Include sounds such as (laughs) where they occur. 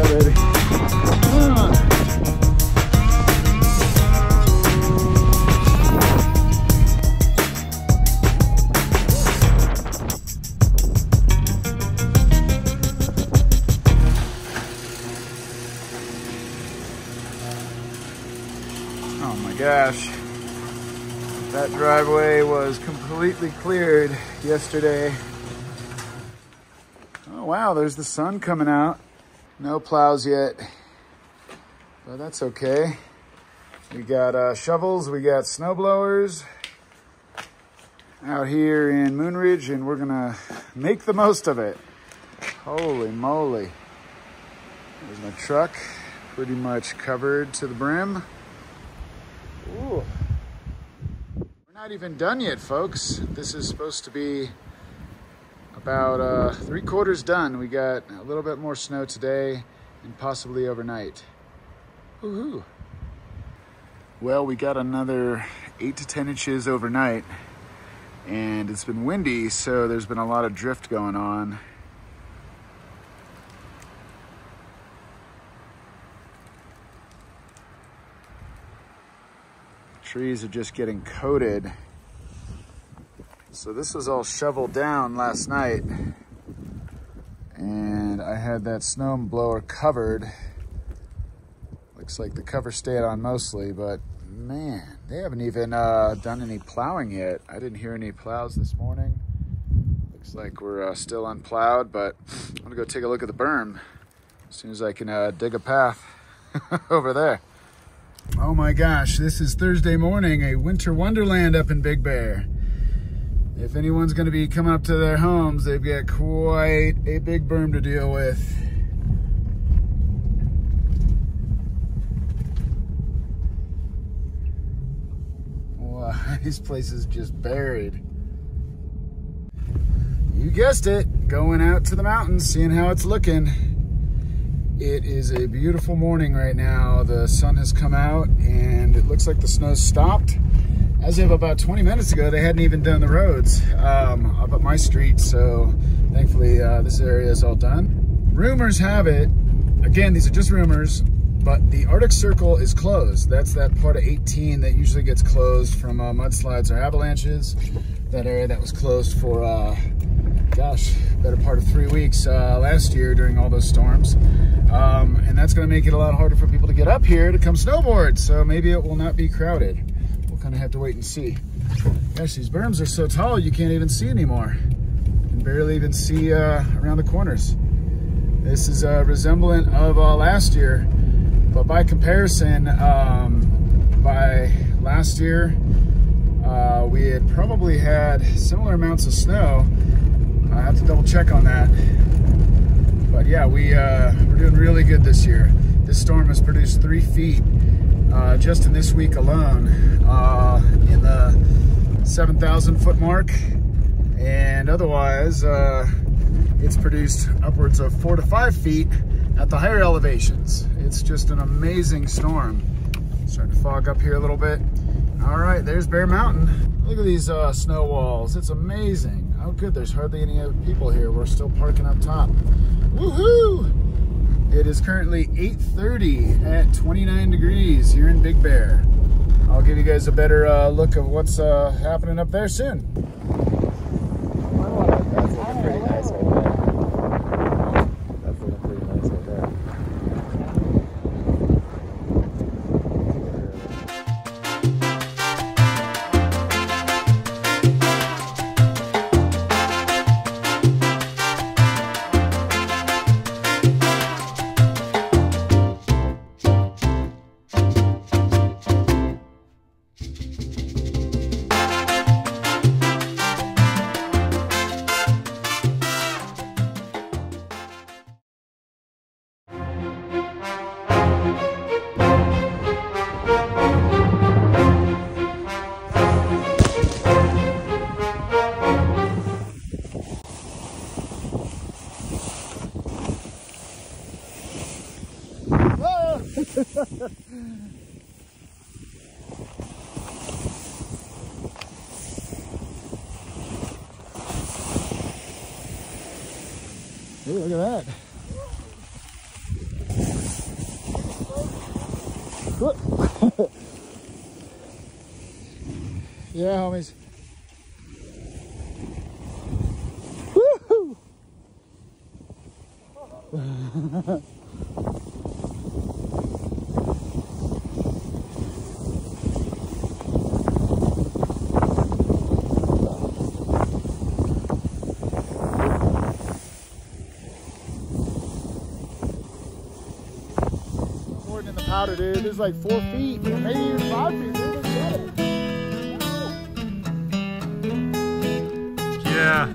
Yeah, baby. Oh my gosh. That driveway was completely cleared yesterday. Oh wow, there's the sun coming out. No plows yet, but that's okay. We got uh, shovels, we got snow blowers out here in Moonridge, and we're gonna make the most of it. Holy moly. There's my truck, pretty much covered to the brim. Ooh. We're not even done yet, folks. This is supposed to be about uh, three quarters done. We got a little bit more snow today and possibly overnight. Woohoo! Well, we got another eight to 10 inches overnight and it's been windy, so there's been a lot of drift going on. Trees are just getting coated. So this was all shoveled down last night and I had that snow blower covered. Looks like the cover stayed on mostly, but man, they haven't even uh, done any plowing yet. I didn't hear any plows this morning. Looks like we're uh, still unplowed, but I'm gonna go take a look at the berm as soon as I can uh, dig a path (laughs) over there. Oh my gosh, this is Thursday morning, a winter wonderland up in Big Bear. If anyone's gonna be coming up to their homes, they've got quite a big berm to deal with. Wow, (laughs) this place is just buried. You guessed it, going out to the mountains, seeing how it's looking. It is a beautiful morning right now. The sun has come out and it looks like the snow's stopped. As of about 20 minutes ago, they hadn't even done the roads um, up at my street, so thankfully uh, this area is all done. Rumors have it, again, these are just rumors, but the Arctic Circle is closed. That's that part of 18 that usually gets closed from uh, mudslides or avalanches. That area that was closed for, uh, gosh, better part of three weeks uh, last year during all those storms. Um, and that's gonna make it a lot harder for people to get up here to come snowboard. So maybe it will not be crowded. Kind of have to wait and see. Gosh, these berms are so tall you can't even see anymore. You can barely even see uh, around the corners. This is uh, resemblant of uh, last year, but by comparison, um, by last year, uh, we had probably had similar amounts of snow. I have to double check on that. But yeah, we, uh, we're doing really good this year. This storm has produced three feet uh, just in this week alone uh, in the 7,000 foot mark. And otherwise, uh, it's produced upwards of four to five feet at the higher elevations. It's just an amazing storm. Starting to fog up here a little bit. All right, there's Bear Mountain. Look at these uh, snow walls. It's amazing. Oh good, there's hardly any other people here. We're still parking up top. Woohoo! It is currently 8.30 at 29 degrees here in Big Bear. I'll give you guys a better uh, look of what's uh, happening up there soon. Hey, look at that. (laughs) yeah, homies. Woo! (laughs) putting in the powder, dude. It was like four feet, maybe even five feet. Dude. Yeah.